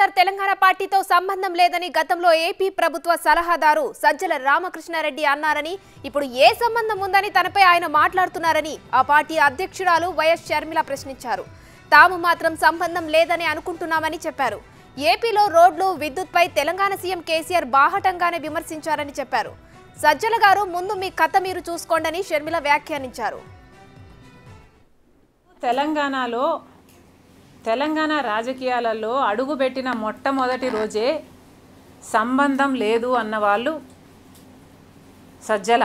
వైఎస్ఆర్ తెలంగాణ పార్టీతో సంబంధం లేదని గతంలో ఏపీ ప్రభుత్వ సలహాదారు సజ్జల రామకృష్ణారెడ్డి అన్నారని ఇప్పుడు ఏ సంబంధం ఉందని తనపై ఆయన మాట్లాడుతున్నారని ఆ పార్టీ అధ్యక్షురాలు వైఎస్ షర్మిల ప్రశ్నించారు. తాము మాత్రం సంబంధం లేదని అనుకుంటున్నామని చెప్పారు. ఏపీలో రోడ్లు విద్యుత్పై తెలంగాణ సీఎం కేసీఆర్ బాహటంగానే విమర్శించారని చెప్పారు. సజ్జల గారు ముందు మీ కథ మీరు చూసుకోండని షర్మిల వ్యాఖ్యానించారు. తెలంగాణలో తెలంగాణ రాజకీయాలలో అడుగుపెట్టిన మొట్టమొదటి రోజే సంబంధం లేదు అన్న వాళ్ళు సజ్జల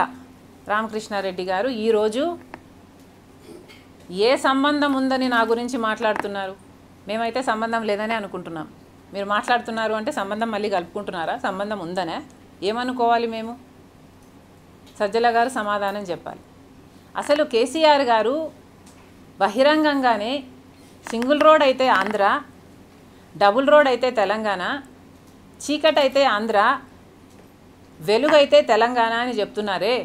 రామకృష్ణారెడ్డి గారు ఈరోజు ఏ సంబంధం ఉందని నా గురించి మాట్లాడుతున్నారు? మేమైతే సంబంధం లేదని అనుకుంటున్నాం. మీరు మాట్లాడుతున్నారు అంటే సంబంధం మళ్ళీ కలుపుకుంటున్నారా? సంబంధం ఉందనే? ఏమనుకోవాలి మేము? సజ్జల గారు సమాధానం చెప్పాలి. అసలు కేసీఆర్ గారు బహిరంగంగానే సింగిల్ రోడ్ అయితే ఆంధ్ర డబుల్ రోడ్ అయితే తెలంగాణ చీకటి అయితే ఆంధ్ర వెలుగైతే తెలంగాణ అని చెప్తున్నారే.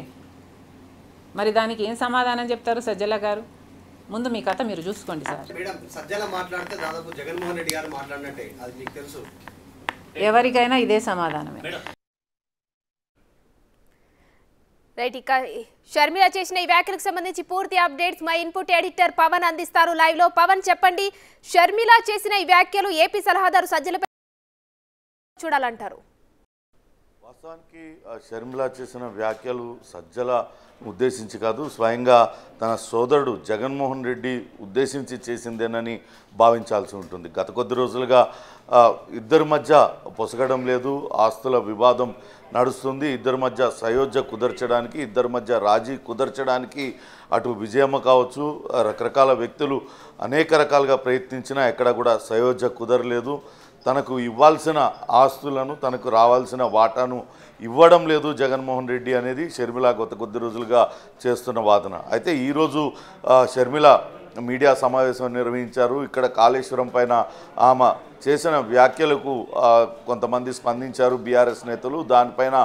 మరి దానికి ఏం సమాధానం చెప్తారు సజ్జల గారు? ముందు మీ కథ మీరు చూసుకోండి సార్. మేడం సజ్జల మాట్లాడితే దాదాపు జగన్మోహన్ రెడ్డి గారు మాట్లాడినట్టే అది మీకు తెలుసు. ఎవరికైనా ఇదే సమాధానమే. రైట్ ఇక షర్మిల చేసిన ఈ వ్యాఖ్యలకు సంబంధించి పూర్తి అప్డేట్స్ మా ఇన్పుట్ ఎడిటర్ పవన్ అందిస్తారు లైవ్లో పవన్ చెప్పండి షర్మిల చేసిన ఈ వ్యాఖ్యలు ఏపీ సలహాదారు సజ్జలపై చూడాలంటారు. వాస్తవానికి షర్మిలా షర్మిల చేసిన వ్యాఖ్యలు సజ్జల ఉద్దేశించి కాదు స్వయంగా తన సోదరుడు జగన్మోహన్ రెడ్డి ఉద్దేశించి చేసిందేనని భావించాల్సి ఉంటుంది. గత కొద్ది రోజులుగా ఇద్దరి మధ్య పొసగడం లేదు ఆస్తుల వివాదం నడుస్తుంది ఇద్దరి మధ్య సయోధ్య కుదర్చడానికి ఇద్దరి మధ్య రాజీ కుదర్చడానికి అటు విజయమ్మ కావచ్చు రకరకాల వ్యక్తులు అనేక రకాలుగా ప్రయత్నించినా ఎక్కడ కూడా సయోధ్య కుదరలేదు. తనకు ఇవ్వాల్సిన ఆస్తులను తనకు రావాల్సిన వాటాను ఇవ్వడం లేదు జగన్మోహన్ రెడ్డి అనేది షర్మిల కొత్త కొద్ది రోజులుగా చేస్తున్న వాదన. అయితే ఈరోజు షర్మిల మీడియా సమావేశం నిర్వహించారు. ఇక్కడ కాళేశ్వరం పైన ఆమె చేసిన వ్యాఖ్యలకు కొంతమంది స్పందించారు బీఆర్ఎస్ నేతలు. దానిపైన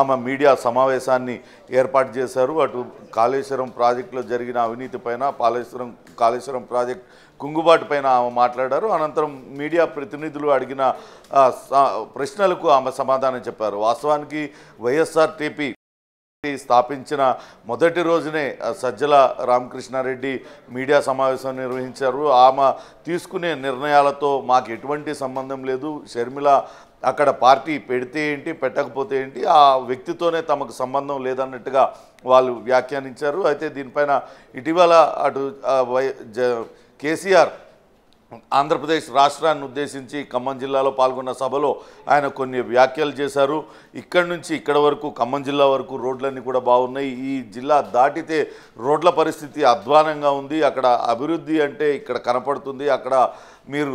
ఆమె మీడియా సమావేశాన్ని ఏర్పాటు చేశారు. అటు కాళేశ్వరం ప్రాజెక్టులో జరిగిన అవినీతి పైన కాళేశ్వరం కాళేశ్వరం ప్రాజెక్ట్ కుంగుబాటు పైన ఆమె మాట్లాడారు. అనంతరం మీడియా ప్రతినిధులు అడిగిన స- ప్రశ్నలకు ఆమె సమాధానం చెప్పారు. వాస్తవానికి వైఎస్ఆర్టీపీ స్థాపించిన మొదటి రోజునే సజ్జల రామకృష్ణారెడ్డి మీడియా సమావేశం నిర్వహించారు. ఆమె తీసుకునే నిర్ణయాలతో మాకు ఎటువంటి సంబంధం లేదు. షర్మిల అక్కడ పార్టీ పెడితే ఏంటి పెట్టకపోతే ఏంటి ఆ వ్యక్తితోనే తమకు సంబంధం లేదన్నట్టుగా వాళ్ళు వ్యాఖ్యానించారు. అయితే దీనిపైన ఇటీవల అటు వై కేసీఆర్ ఆంధ్రప్రదేశ్ రాష్ట్రాన్ని ఉద్దేశించి ఖమ్మం జిల్లాలో పాల్గొన్న సభలో ఆయన కొన్ని వ్యాఖ్యలు చేశారు. ఇక్కడ నుంచి ఇక్కడ వరకు ఖమ్మం జిల్లా వరకు రోడ్లన్నీ కూడా బాగున్నాయి. ఈ జిల్లా దాటితే రోడ్ల పరిస్థితి అధ్వానంగా ఉంది. అక్కడ అభివృద్ధి అంటే ఇక్కడ కనపడుతుంది. అక్కడ మీరు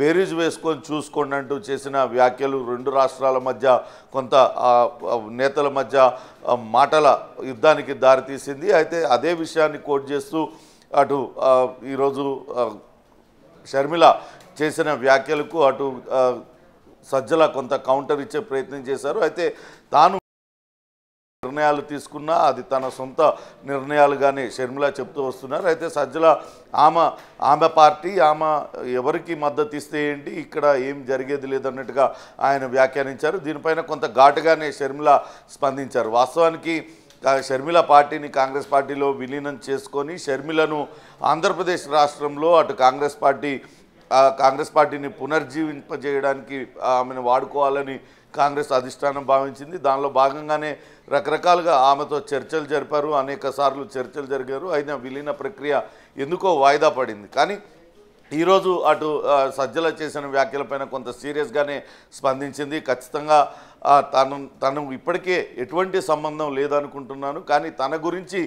బేరీజ్ వేసుకొని చూసుకోండి అంటూ చేసిన వ్యాఖ్యలు రెండు రాష్ట్రాల మధ్య కొంత నేతల మధ్య మాటల యుద్ధానికి దారితీసింది. అయితే అదే విషయాన్ని కోట్ చేస్తూ అటు ఈరోజు షర్మిల చేసిన వ్యాఖ్యలకు అటు సజ్జల కొంత కౌంటర్ ఇచ్చే ప్రయత్నం చేశారు. అయితే తాను నిర్ణయాలు తీసుకున్నా అది తన సొంత నిర్ణయాలుగానే షర్మిల చెప్తూ వస్తున్నారు. అయితే సజ్జల ఆమె ఆమె పార్టీ ఆమె ఎవరికి మద్దతు ఇస్తే ఏంటి ఇక్కడ ఏం జరిగేది లేదన్నట్టుగా ఆయన వ్యాఖ్యానించారు. దీనిపైన కొంత ఘాటుగానే షర్మిల స్పందించారు. వాస్తవానికి షర్మిల పార్టీని కాంగ్రెస్ పార్టీలో విలీనం చేసుకొని షర్మిలను ఆంధ్రప్రదేశ్ రాష్ట్రంలో అటు కాంగ్రెస్ పార్టీ కాంగ్రెస్ పార్టీని పునర్జీవింపజేయడానికి ఆమెను వాడుకోవాలని కాంగ్రెస్ అధిష్టానం భావించింది. దానిలో భాగంగానే రకరకాలుగా ఆమెతో చర్చలు జరిపారు అనేక సార్లు చర్చలు జరిగారు. అయినా విలీన ప్రక్రియ ఎందుకో వాయిదా పడింది. కానీ ఈరోజు అటు సజ్జల చేసిన వ్యాఖ్యలపైన కొంత సీరియస్గానే స్పందించింది. ఖచ్చితంగా తను తను ఇప్పటికే ఎటువంటి సంబంధం లేదనుకుంటున్నాను కానీ తన గురించి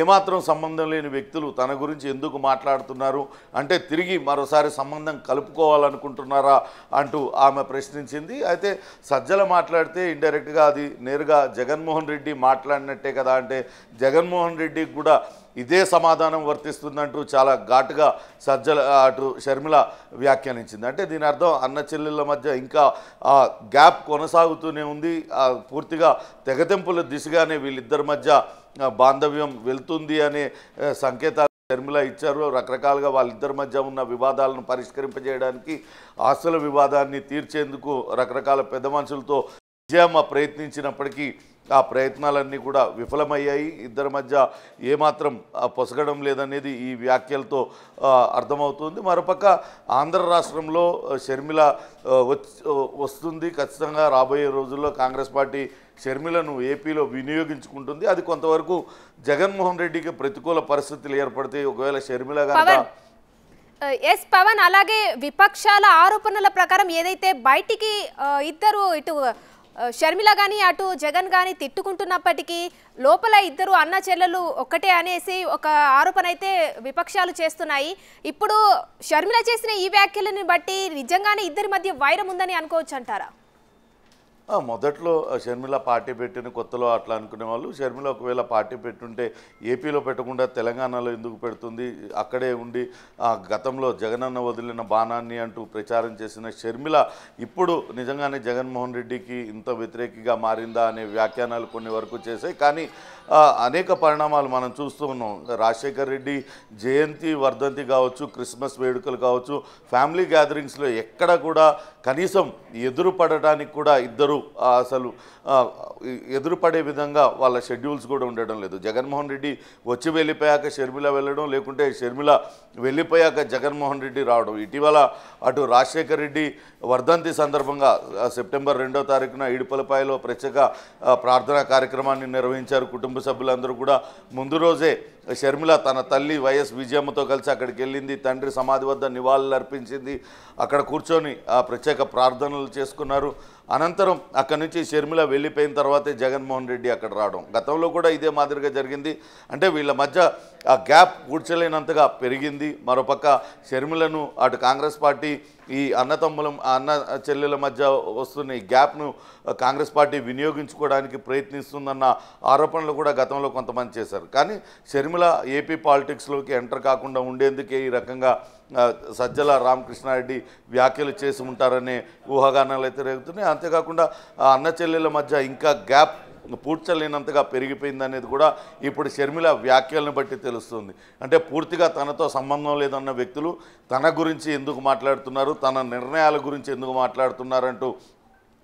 ఏమాత్రం సంబంధం లేని వ్యక్తులు తన గురించి ఎందుకు మాట్లాడుతున్నారు? అంటే తిరిగి మరోసారి సంబంధం కలుపుకోవాలనుకుంటున్నారా? అంటూ ఆమె ప్రశ్నించింది. అయితే సజ్జల మాట్లాడితే ఇండైరెక్ట్గా అది నేరుగా జగన్మోహన్ రెడ్డి మాట్లాడినట్టే కదా అంటే జగన్మోహన్ రెడ్డికి కూడా ఇదే సమాధానం వర్తిస్తుందంటూ చాలా ఘాటుగా సజ్జల అటు షర్మిల వ్యాఖ్యానించింది. అంటే దీని అర్థం అన్న చెల్లెళ్ళ మధ్య ఇంకా గ్యాప్ కొనసాగుతూనే ఉంది. పూర్తిగా తెగతెంపుల దిశగానే వీళ్ళిద్దరి మధ్య బాంధవ్యం వెళ్తుంది అనే సంకేతాలు నిర్మల ఇచ్చారు. రకరకాలుగా వాళ్ళిద్దరి మధ్య ఉన్న వివాదాలను పరిష్కరింపజేయడానికి ఆస్తుల వివాదాన్ని తీర్చేందుకు రకరకాల పెద్ద మనుషులతో విజయమ్మ ప్రయత్నించినప్పటికీ ఆ ప్రయత్నాలన్నీ కూడా విఫలమయ్యాయి. ఇద్దరి మధ్య ఏమాత్రం పొసగడం లేదనేది ఈ వ్యాఖ్యలతో అర్థమవుతుంది. మరోపక్క ఆంధ్ర రాష్ట్రంలో షర్మిల వస్తుంది. ఖచ్చితంగా రాబోయే రోజుల్లో కాంగ్రెస్ పార్టీ షర్మిలను ఏపీలో వినియోగించుకుంటుంది. అది కొంతవరకు జగన్మోహన్ రెడ్డికి ప్రతికూల పరిస్థితులు ఏర్పడితే ఒకవేళ షర్మిల కనుక ఎస్ పవన్ అలాగే విపక్షాల ఆరోపణల ప్రకారం ఏదైతే బయటికి ఇద్దరు ఇటు షర్మిల కానీ అటు జగన్ కానీ తిట్టుకుంటున్నప్పటికీ లోపల ఇద్దరు అన్న చెల్లెలు ఒక్కటే అనేసి ఒక ఆరోపణ అయితే విపక్షాలు చేస్తున్నాయి. ఇప్పుడు షర్మిల చేసిన ఈ వ్యాఖ్యలను బట్టి నిజంగానే ఇద్దరి మధ్య వైరం ఉందని అనుకోవచ్చు అంటారా మొదట్లో షర్మిల పార్టీ పెట్టిన కొత్తలో అట్లా అనుకునే వాళ్ళు షర్మిల ఒకవేళ పార్టీ పెట్టుంటే ఏపీలో పెట్టకుండా తెలంగాణలో ఎందుకు పెడుతుంది? అక్కడే ఉండి ఆ, గతంలో జగనన్న వదిలిన బాణాన్ని అంటూ ప్రచారం చేసిన షర్మిల ఇప్పుడు నిజంగానే జగన్మోహన్ రెడ్డికి ఇంత వ్యతిరేకిగా మారిందా అనే వ్యాఖ్యానాలు కొన్ని వరకు చేశాయి. కానీ అనేక పరిణామాలు మనం చూస్తూ ఉన్నాం. రాజశేఖర్ రెడ్డి జయంతి వర్ధంతి కావచ్చు క్రిస్మస్ వేడుకలు కావచ్చు ఫ్యామిలీ గ్యాదరింగ్స్లో ఎక్కడ కూడా కనీసం ఎదురుపడటానికి కూడా ఇద్దరు అసలు ఎదురుపడే విధంగా వాళ్ళ షెడ్యూల్స్ కూడా ఉండడం లేదు. జగన్మోహన్ రెడ్డి వచ్చి వెళ్ళిపోయాక షర్మిల వెళ్ళడం లేకుంటే షర్మిల వెళ్ళిపోయాక జగన్మోహన్ రెడ్డి రావడం. ఇటీవల అటు రాజశేఖర్ రెడ్డి వర్ధంతి సందర్భంగా సెప్టెంబర్ రెండో తారీఖున ఇడుపలపాయలో ప్రత్యేక ప్రార్థనా కార్యక్రమాన్ని నిర్వహించారు. కుటుంబ సభ్యులందరూ కూడా ముందు రోజే షర్మిల తన తల్లి వైఎస్ విజయమ్మతో కలిసి అక్కడికి వెళ్ళింది. తండ్రి సమాధి వద్ద నివాళులు అర్పించింది. అక్కడ కూర్చొని ఆ ప్రత్యేక ప్రార్థనలు చేసుకున్నారు. అనంతరం అక్కడి నుంచి షర్మిల వెళ్ళిపోయిన తర్వాతే జగన్మోహన్ రెడ్డి అక్కడ రావడం. గతంలో కూడా ఇదే మాదిరిగా జరిగింది. అంటే వీళ్ళ మధ్య ఆ గ్యాప్ కూర్చోలేనంతగా పెరిగింది. మరోపక్క షర్మిలను అటు కాంగ్రెస్ పార్టీ ఈ అన్నతమ్ముల అన్న చెల్లెల మధ్య వస్తున్న ఈ గ్యాప్ను కాంగ్రెస్ పార్టీ వినియోగించుకోవడానికి ప్రయత్నిస్తుందన్న ఆరోపణలు కూడా గతంలో కొంతమంది చేశారు. కానీ షర్మిల ఏపీ పాలిటిక్స్లోకి ఎంటర్ కాకుండా ఉండేందుకే ఈ రకంగా సజ్జల రామకృష్ణారెడ్డి వ్యాఖ్యలు చేసి ఉంటారనే ఊహాగానాలు అయితే రేగుతున్నాయి. అంతేకాకుండా అన్న చెల్లెల మధ్య ఇంకా గ్యాప్ పూడ్చలేనంతగా పెరిగిపోయింది అనేది కూడా ఇప్పుడు షర్మిల వ్యాఖ్యలను బట్టి తెలుస్తుంది. అంటే పూర్తిగా తనతో సంబంధం లేదన్న వ్యక్తులు తన గురించి ఎందుకు మాట్లాడుతున్నారు తన నిర్ణయాల గురించి ఎందుకు మాట్లాడుతున్నారంటూ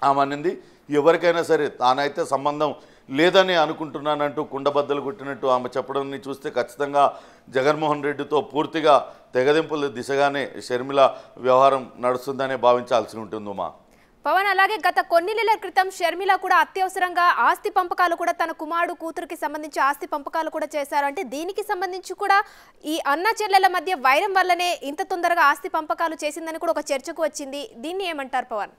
ఆమె అనింది ఎవరికైనా సరే తానైతే సంబంధం లేదని అనుకుంటున్నానంటూ కుండబద్దలు కొట్టినట్టు ఆమె చెప్పడాన్ని చూస్తే ఖచ్చితంగా జగన్మోహన్ రెడ్డితో పూర్తిగా తెగదింపుల దిశగానే షర్మిల వ్యవహారం నడుస్తుందనే భావించాల్సి ఉంటుందమ్మా పవన్ అలాగే గత కొన్ని నెలల క్రితం షర్మిల కూడా అత్యవసరంగా ఆస్తి పంపకాలు కూడా తన కుమారుడు కూతురికి సంబంధించి ఆస్తి పంపకాలు కూడా చేశారు. అంటే దీనికి సంబంధించి కూడా ఈ అన్న చెల్లెల మధ్య వైరం వల్లనే ఇంత తొందరగా ఆస్తి పంపకాలు చేసిందని కూడా ఒక చర్చకు వచ్చింది. దీన్ని ఏమంటారు పవన్?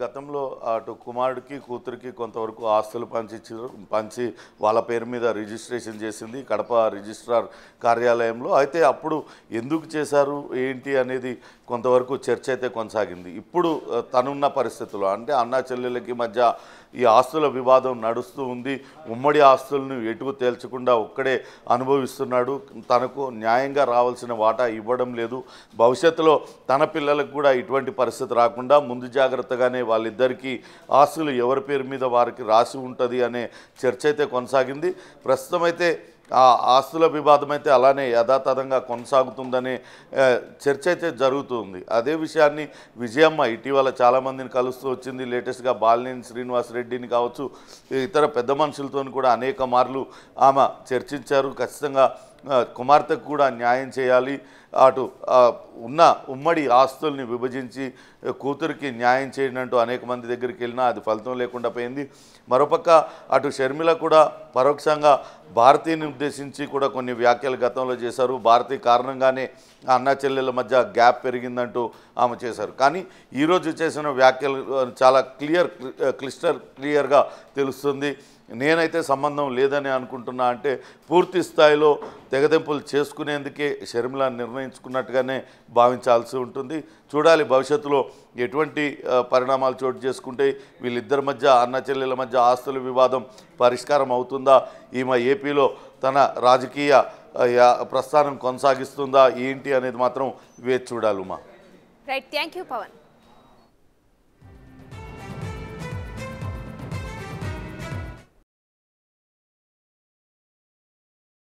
గతంలో అటు కుమారుడికి కూతురికి కొంతవరకు ఆస్తులు పంచిచ్చారు పంచి వాళ్ళ పేరు మీద రిజిస్ట్రేషన్ చేసింది కడప రిజిస్ట్రార్ కార్యాలయంలో. అయితే అప్పుడు ఎందుకు చేశారు? ఏంటి అనేది కొంతవరకు చర్చ అయితే కొనసాగింది. ఇప్పుడు తనున్న పరిస్థితుల్లో అంటే అన్నా చెల్లెలకి మధ్య ఈ ఆస్తుల వివాదం నడుస్తూ ఉంది. ఉమ్మడి ఆస్తులను ఎటుకు తేల్చకుండా ఒక్కడే అనుభవిస్తున్నాడు. తనకు న్యాయంగా రావాల్సిన వాటా ఇవ్వడం లేదు. భవిష్యత్తులో తన పిల్లలకు కూడా ఇటువంటి పరిస్థితి రాకుండా ముందు జాగ్రత్తగానే వాళ్ళిద్దరికీ ఆస్తులు ఎవరి పేరు మీద వారికి రాసి ఉంటుంది అనే చర్చ అయితే కొనసాగింది. ప్రస్తుతం అయితే ఆ ఆస్తుల వివాదం అయితే అలానే యథాతథంగా కొనసాగుతుందనే చర్చ అయితే జరుగుతుంది. అదే విషయాన్ని విజయమ్మ ఇటీవల చాలామందిని కలుస్తూ వచ్చింది. లేటెస్ట్గా బాలినేని శ్రీనివాస్ రెడ్డిని కావచ్చు ఇతర పెద్ద మనుషులతో కూడా అనేక మార్లు ఆమె చర్చించారు. ఖచ్చితంగా కుమార్తెకు కూడా న్యాయం చేయాలి. అటు ఉన్న ఉమ్మడి ఆస్తుల్ని విభజించి కూతురికి న్యాయం చేయనంటూ అనేక మంది దగ్గరికి వెళ్ళినా అది ఫలితం లేకుండా పోయింది. మరోపక్క అటు షర్మిల కూడా పరోక్షంగా భారతీని ఉద్దేశించి కూడా కొన్ని వ్యాఖ్యలు గతంలో చేశారు. భారతీ కారణంగానే ఆ అన్నా చెల్లెల మధ్య గ్యాప్ పెరిగిందంటూ ఆమె చేశారు. కానీ ఈరోజు చేసిన వ్యాఖ్యలు చాలా క్లియర్ క్లిస్టర్ క్లియర్గా తెలుస్తుంది. నేనైతే సంబంధం లేదని అనుకుంటున్నా అంటే పూర్తి స్థాయిలో తెగదెంపులు చేసుకునేందుకే షర్మిల నిర్ణయించుకున్నట్టుగానే భావించాల్సి ఉంటుంది. చూడాలి భవిష్యత్తులో ఎటువంటి పరిణామాలు చోటు చేసుకుంటే వీళ్ళిద్దరి మధ్య అన్న చెల్లెల మధ్య ఆస్తుల వివాదం పరిష్కారం అవుతుందా? ఈమె ఏపీలో తన రాజకీయ ప్రస్థానం కొనసాగిస్తుందా? ఏంటి అనేది మాత్రం వేచి చూడాలి Uma. Right thank you Pavan